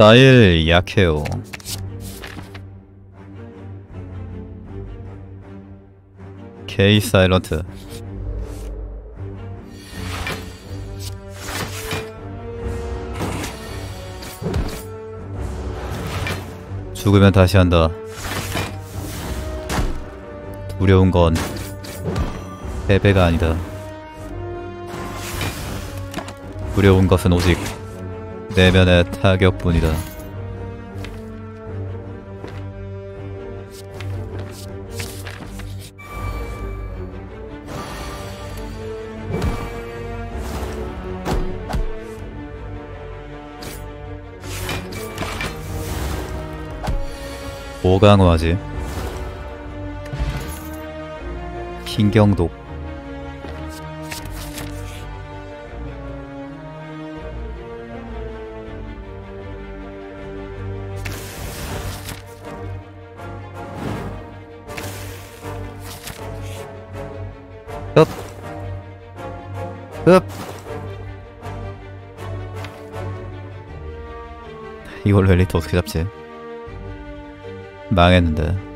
나일 약해요. 케이 사일런트. 죽으면 다시 한다. 두려운 건 패배가 아니다. 두려운 것은 오직 내면의 타격뿐이다. 오강화지 신경독 이걸 렐리트 어떻게 잡지? 망했는데.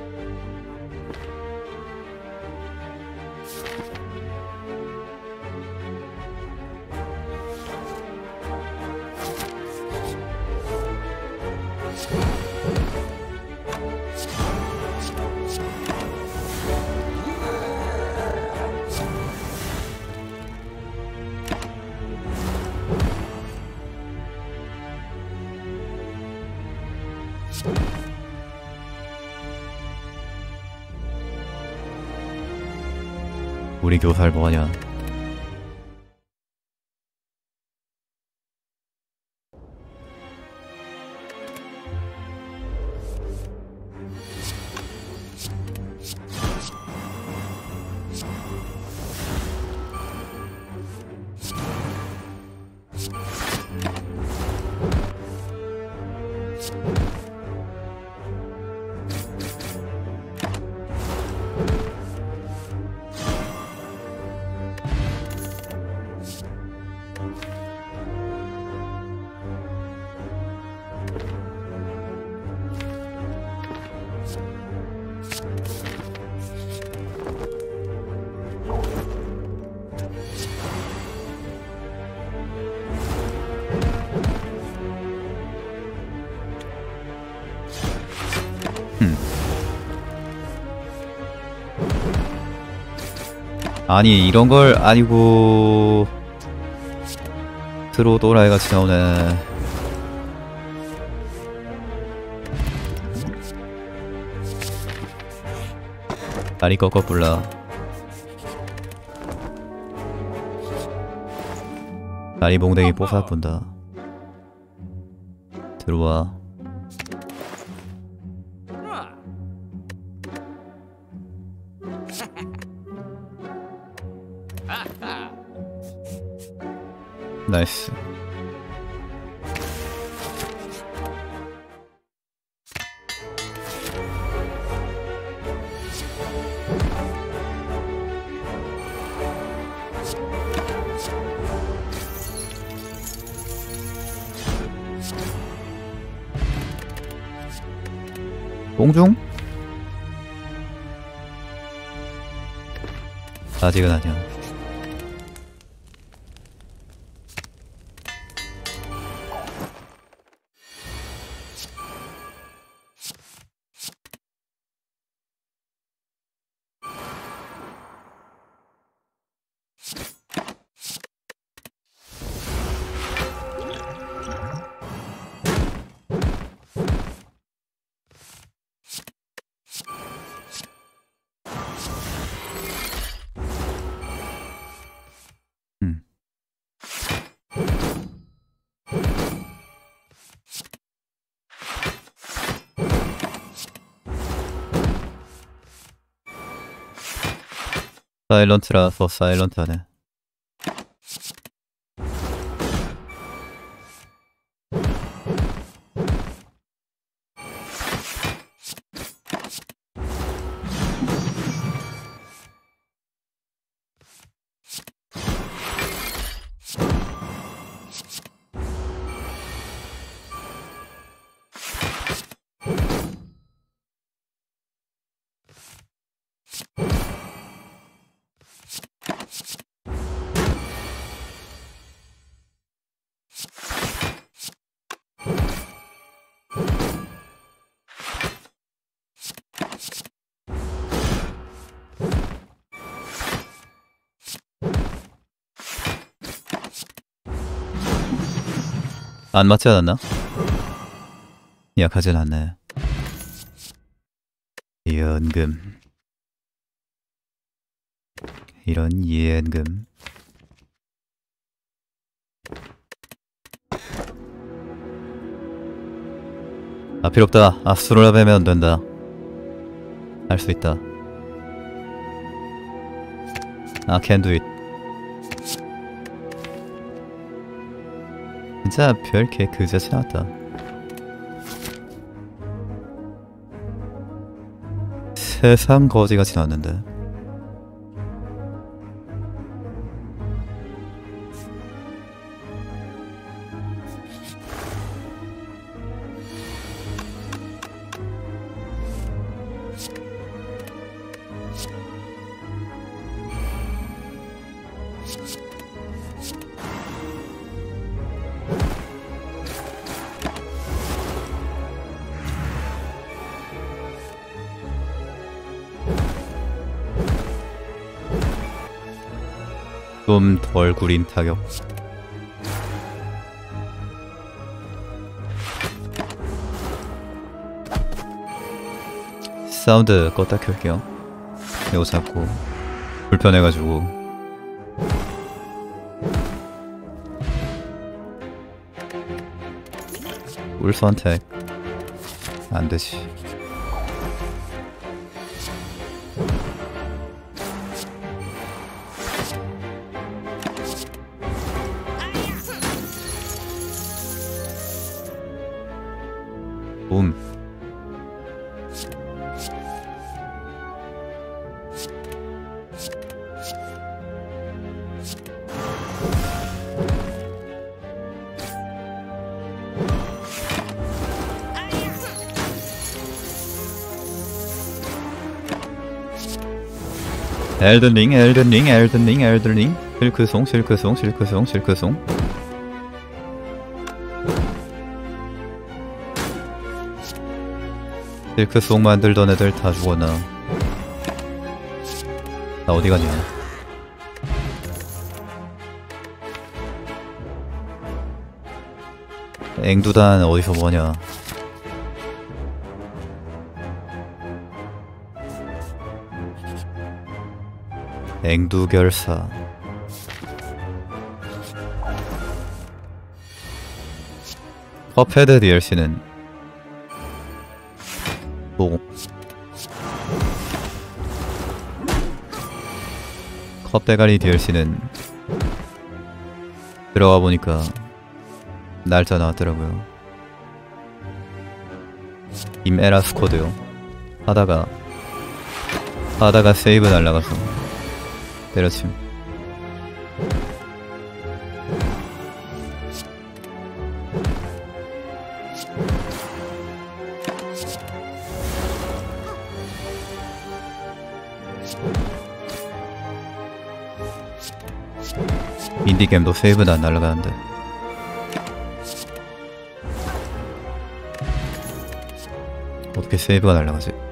교사를 뭐하냐? 아니 이런 걸 아니고 드로 또라이 같이 나오네. 다리 꺾어 불라. 다리 몽댕이 뽀사 뿐다. 들어와. 나이스. 뽕중? 아직은 아니야. 사일런트라서 사일런트하네. 안 맞지 않았나? 약하진 않네. 연금. 이런 연금. 아 필요 없다. 압수를 하면 된다. 할 수 있다. 아 can. 진짜 별개 그자치 나왔다. 세상 거지같이 나왔는데. 구린 타격. 사운드 껐다 켤게요. 이거 자꾸 불편해가지고. 울 선택 안 되지. 봄. 엘든링, 엘든링, 엘든링, 엘든링. 실크송, 실크송, 실크송, 실크송. 실크송 만들던 애들 다 죽었나? 나 어디 가냐? 앵두단 어디서 뭐냐? 앵두결사 컵헤드 DLC는 컵대가리 DLC는 들어가 보니까 날짜 나왔더라고요. 임에라 스쿼드요. 하다가 하다가 세이브 날라가서 때려침. 인디게임도 세이브는 안 날라가는데 어떻게 세이브가 날라가지?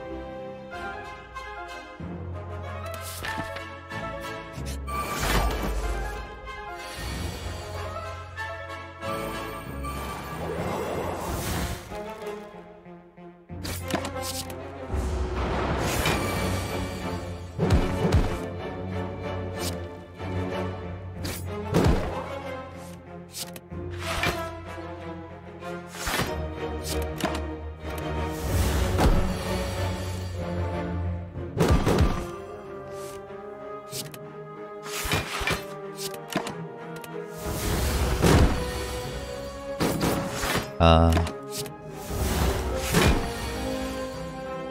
아.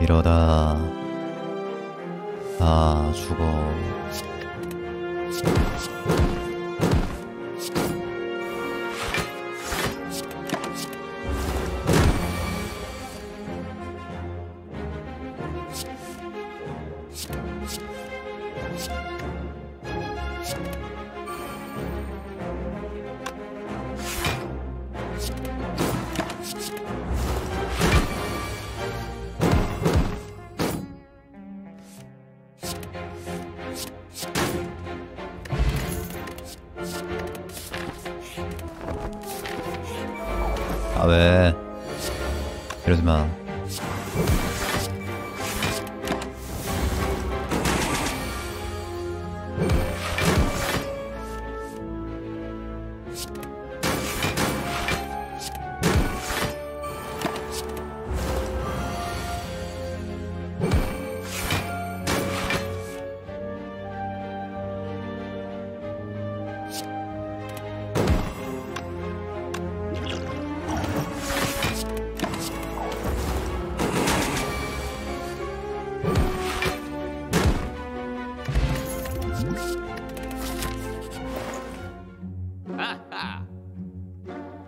이러다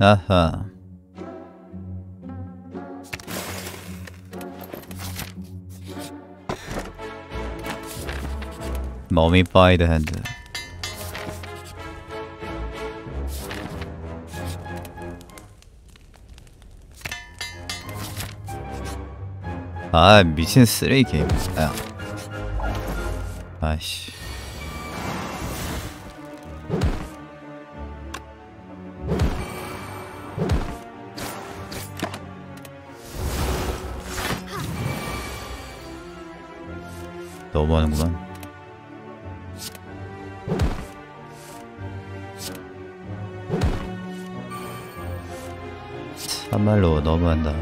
아하. 머미파이드 핸드. 아 미친 쓰레기 게임. 야. 아이씨. 너무하는구만. 참말로 너무한다.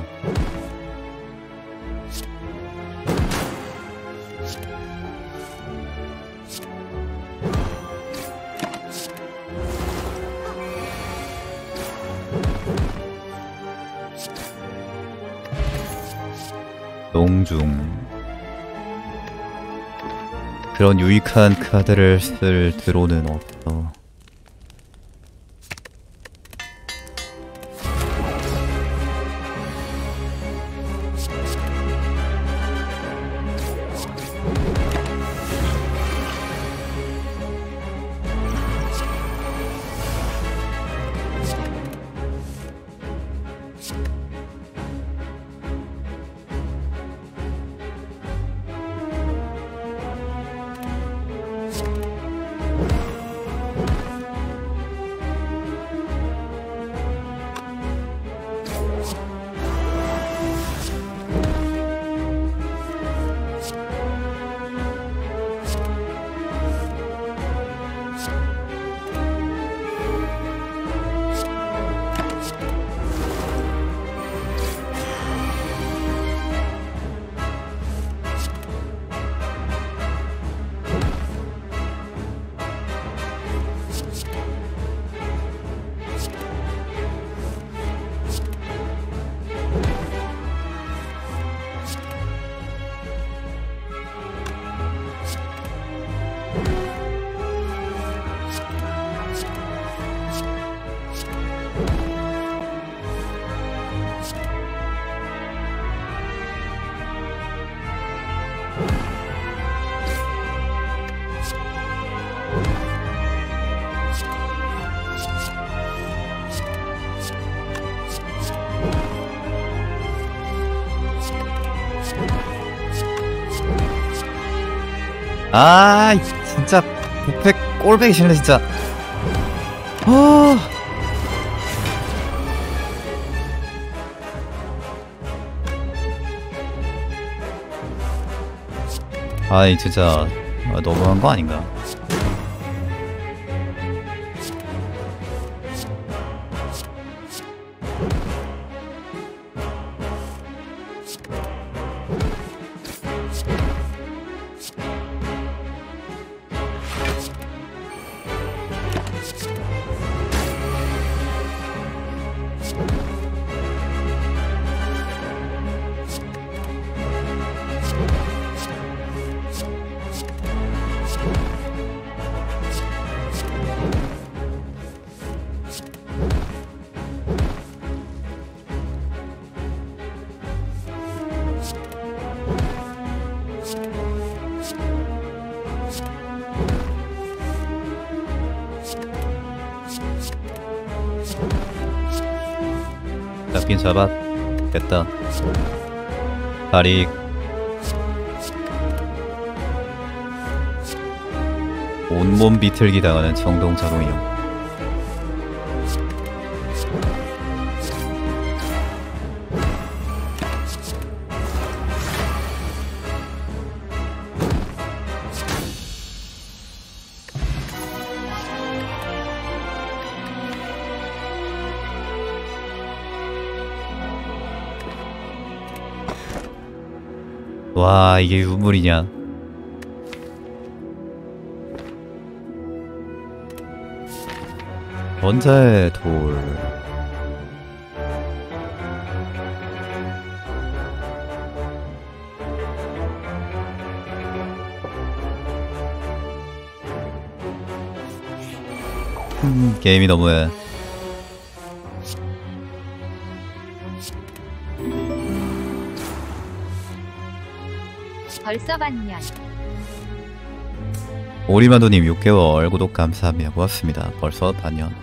그런 유익한 카드를 쓸 드론은 없 부패 꼴배기 싫네 진짜. 아. 아이 진짜 아, 너무한 거 아닌가 잡았 됐다. 다리 온몸 비틀기 당하는 청동 자동이요 와 이게 유물이냐. 원자의 돌. 음, 게임이 너무해 벌써 반년. 오리마도님 6개월 구독 감사합니다 고맙습니다. 벌써 반년.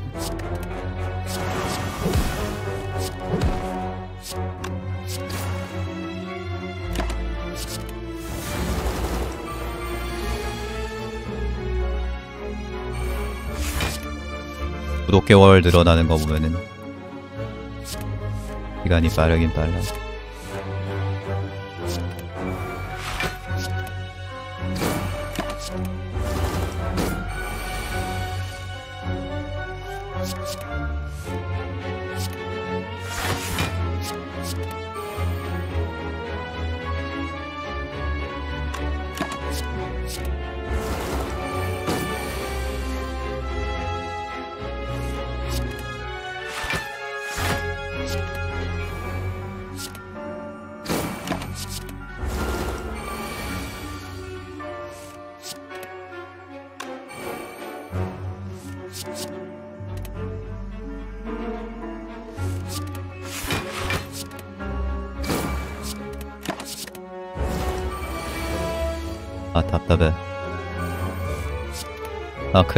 구독 개월 늘어나는 거 보면은 시간이 빠르긴 빨라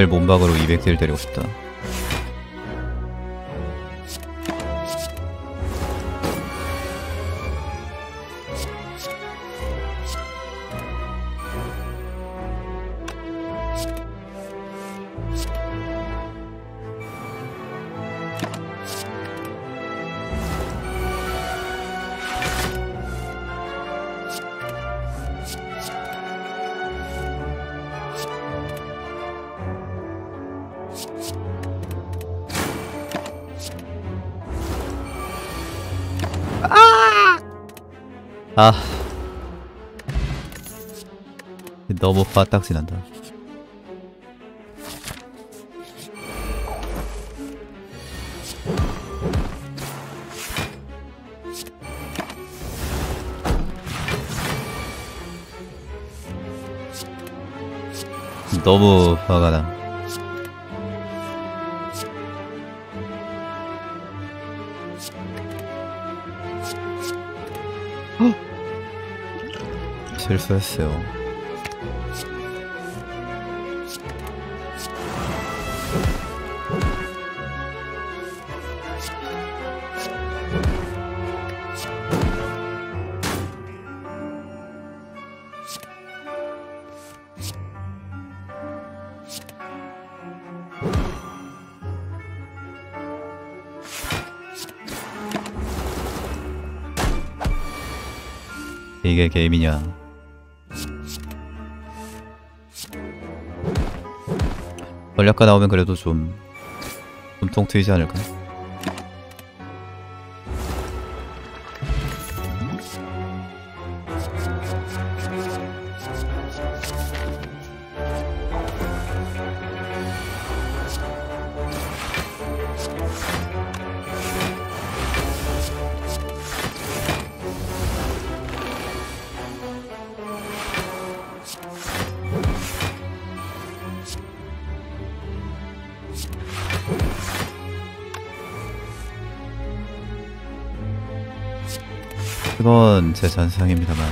아클 몸박으로 200딜 때리고 싶다 아. 너무 빠딱지 난다. 너무 화가 나 실수했어요. 이게 게임이냐? 전략가 나오면 그래도 좀 숨통 트이지 않을까? 잔상입니다만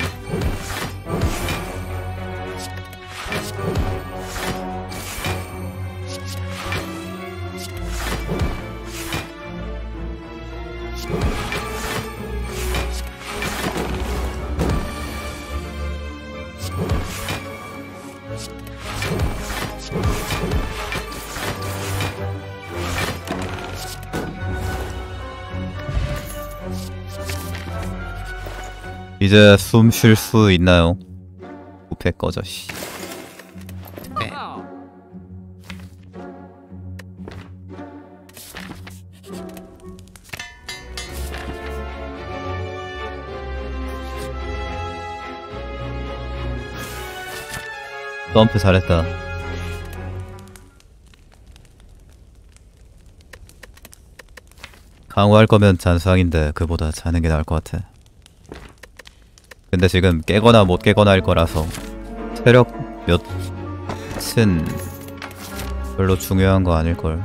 이제 숨 쉴 수 있나요? 부패 꺼져 씨. 점프 잘했다. 강화할 거면 잔수왕인데 그보다 자는 게 나을 것 같아. 근데 지금 깨거나 못 깨거나 할 거라서 체력 몇은 별로 중요한 거 아닐걸.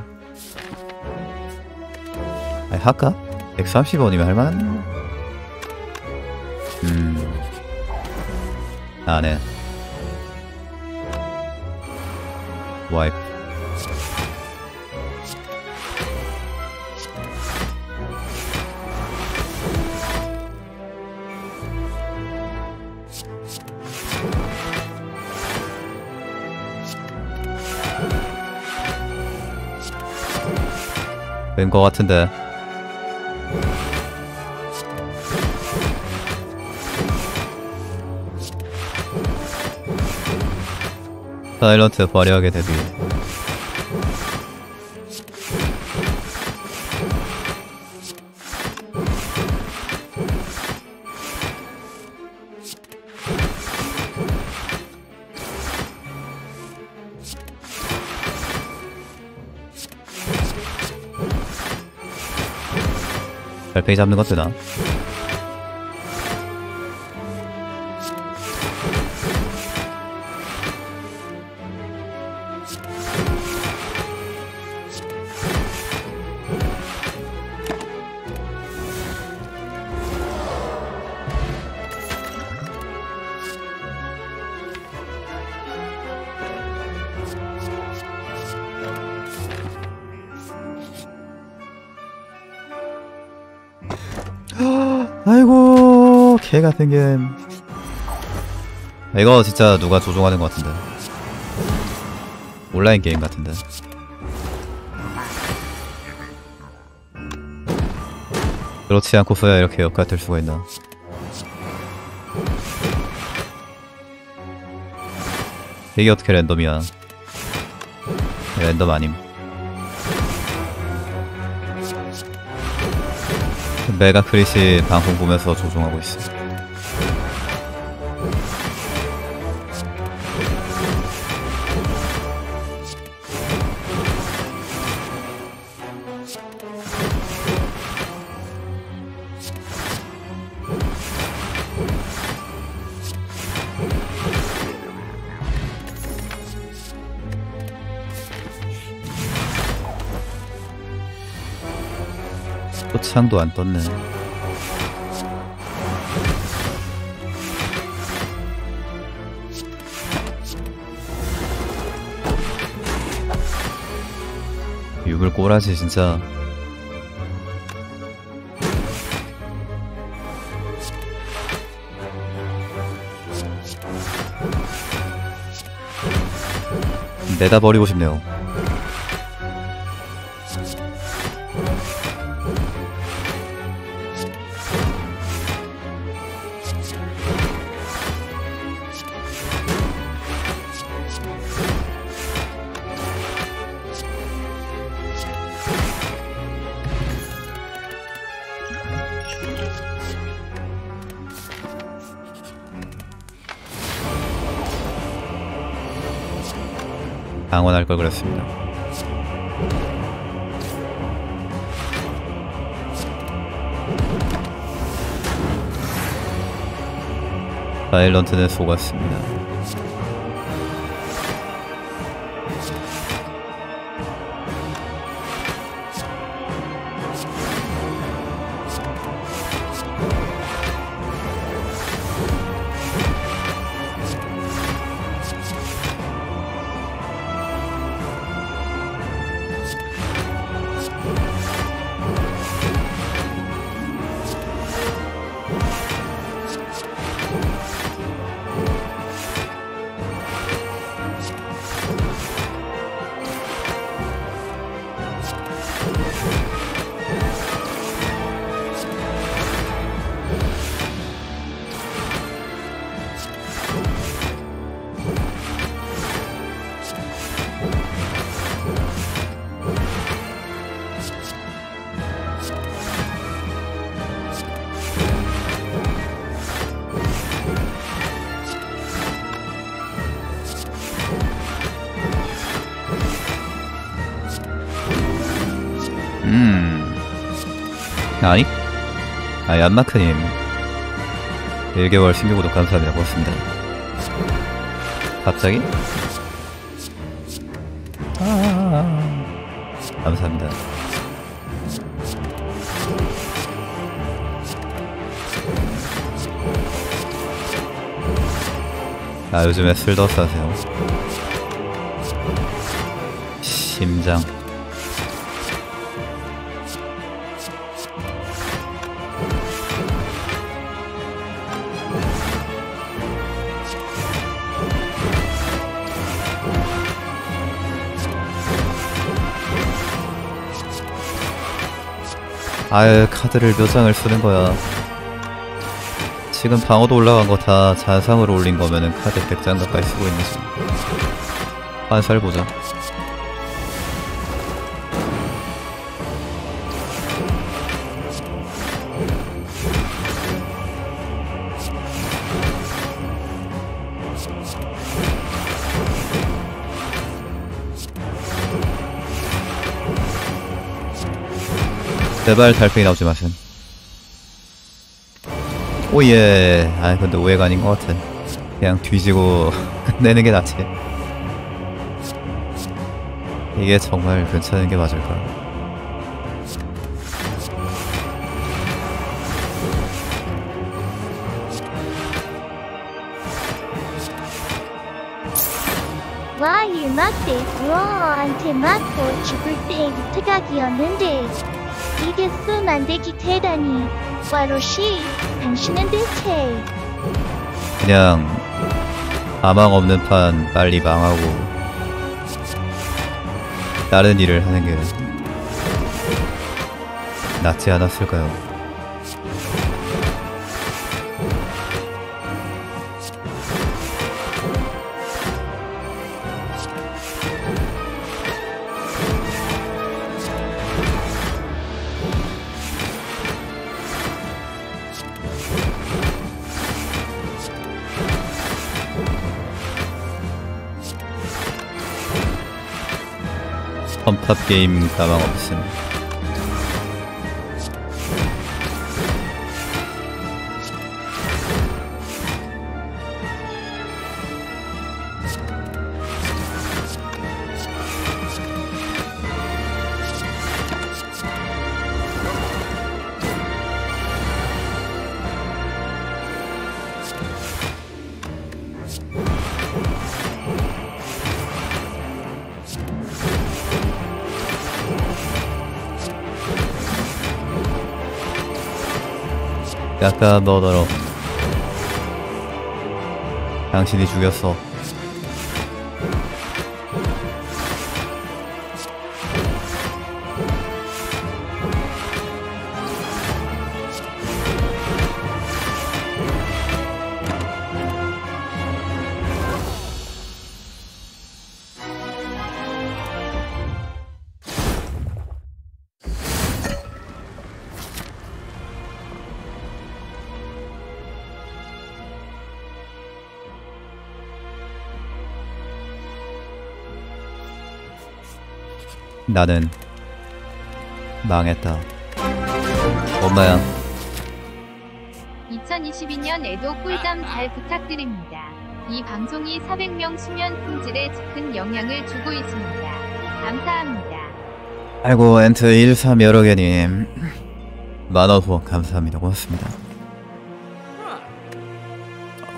아니 할까? 130원이면 할만? 음... 안해. 와이프. 된거 같은데. 사일런트 화려하게 데뷔. 별팽이 잡는 것 되나? 아이고 개 같은 게임 이거 진짜 누가 조종하는 것 같은데. 온라인 게임 같은데. 그렇지 않고서야 이렇게 역같을 수가 있나. 이게 어떻게 랜덤이야? 랜덤 아님 메가 크리시 방송 보면서 조종하고. 또 창도 안 떴네. 육을 꼬라지 진짜. 내다 버리고 싶네요. 방언할 걸 그랬습니다. 사일런트는 속았습니다. 아, 얀마크님. 1개월 신규 구독 감사합니다. 고맙습니다. 갑자기? 아, 감사합니다. 아, 요즘에 술더 싸세요. 심장. 아유 카드를 몇 장을 쓰는 거야? 지금 방어도 올라간 거다 잔상으로 올린 거면은 카드 100장 가까이 쓰고 있는 중 한살 보자 제발 달팽이 나오지 마셈 오예. 아 근데 오해가 아닌 것 같아 그냥 뒤지고 끝내는 게 낫지. 이게 정말 괜찮은 게 맞을까? 와 일막대. 브로어한테 맞고 죽을 때 부탁이었는데 이게 쓰만대기 대단히 와로시 당신은 대체 그냥 가망 없는 판 빨리 망하고 다른 일을 하는 게 낫지 않았을까요? 펌탑 게임 가망 없음. 깎아 너더러 당신이 죽였어. 나는 망했다. 엄마야, 2022년 에도 꿀잠 잘 부탁드립니다. 이 방송이 400명 수면 품질에 큰 영향을 주고 있습니다. 감사합니다. 아이고 엔트 13 여러 개님 만원 후원 감사합니다. 고맙습니다.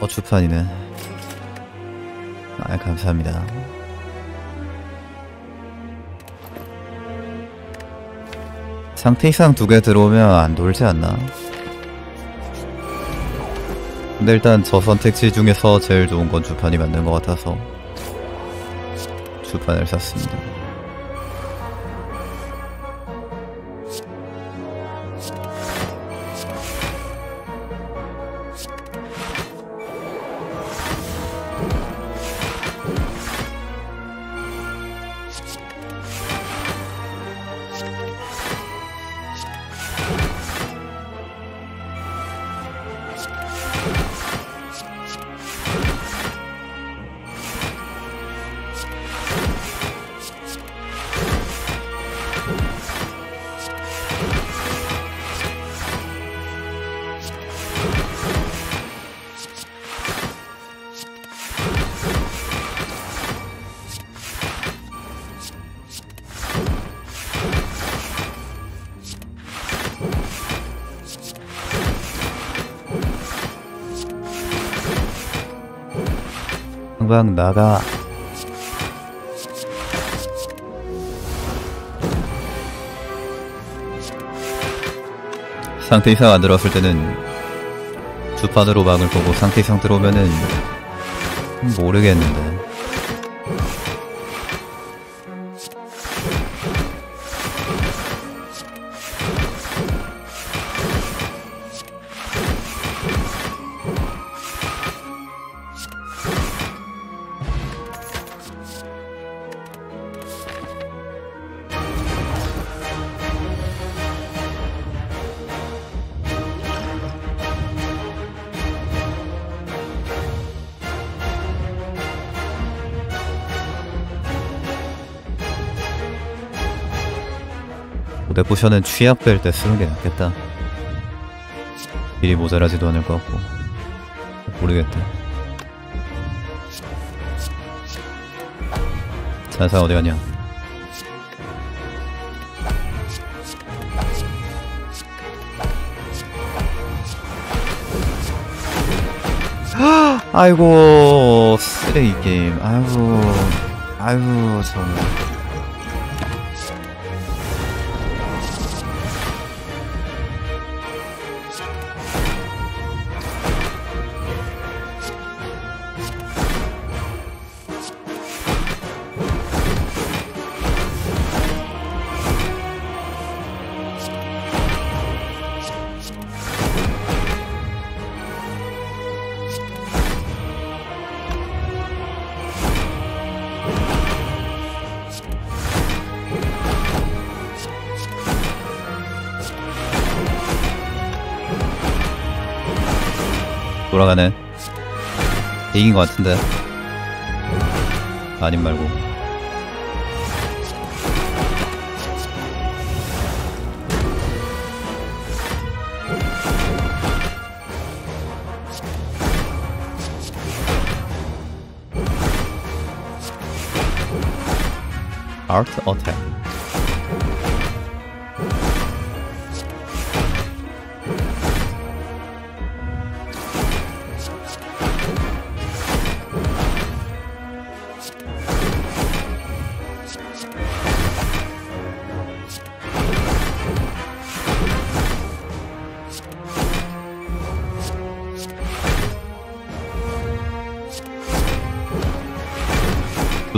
어 주판이네. 아 감사합니다. 상태 이상 두 개 들어오면 안 돌지 않나? 근데 일단 저 선택지 중에서 제일 좋은 건 주판이 맞는 것 같아서 주판을 샀습니다. 금방 나가. 상태 이상 안 들어왔을 때는 주판으로 막을 거고 상태 이상 들어오면은 모르겠는데. 고대 포션은 취약될 때 쓰는 게 낫겠다. 미리 모자라지도 않을 것 같고. 모르겠다. 잔상 어디 갔냐? 아이고 쓰레기 게임 아이고 아이고 정말 이긴 것 같은데. 아님 말고. 아트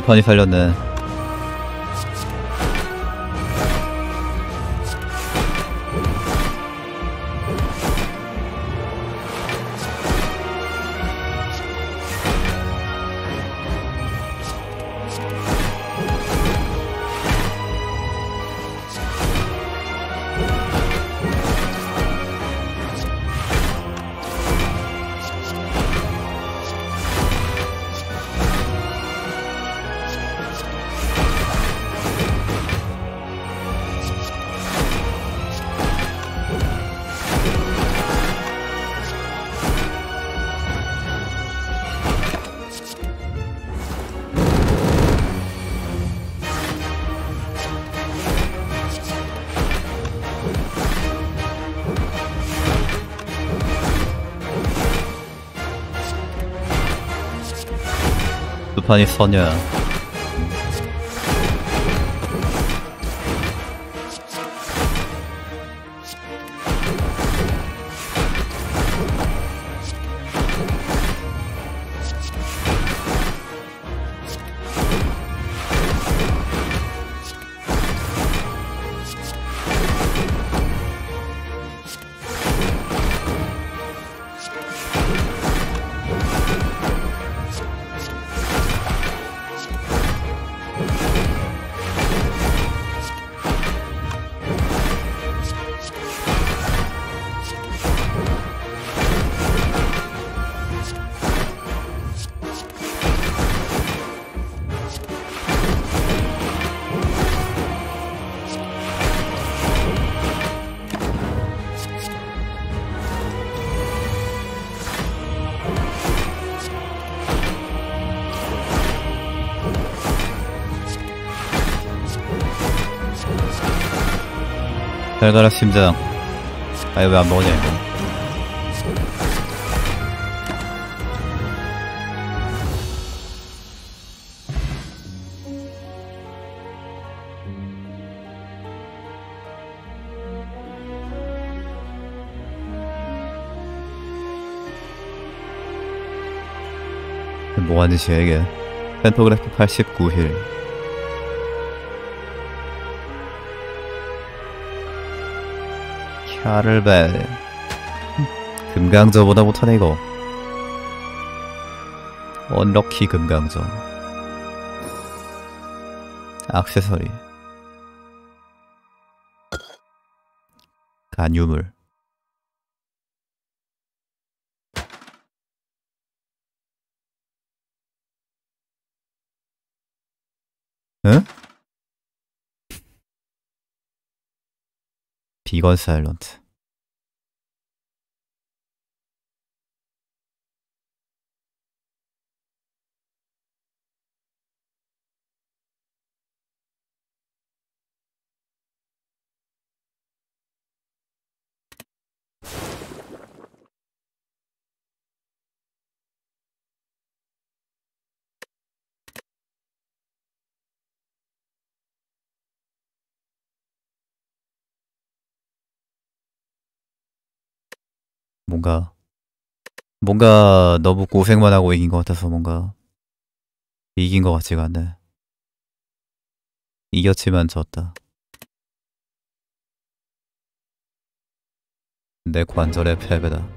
판이 살렸네 두 판이 선녀야 잘 가라 심장. 아 이거 뭐 왜안 먹어냐 이거? 뭐하는 짓이야 이게? 펜토그래프 89힐. 캬를벨 금강저보다 못하네 이거. 언럭키 금강저. 액세서리. 간유물. 응? 비건 사일런트 뭔가 뭔가 너무 고생만 하고 이긴 것 같아서 뭔가 이긴 것 같지가 않네. 이겼지만 졌다. 내 관절의 패배다.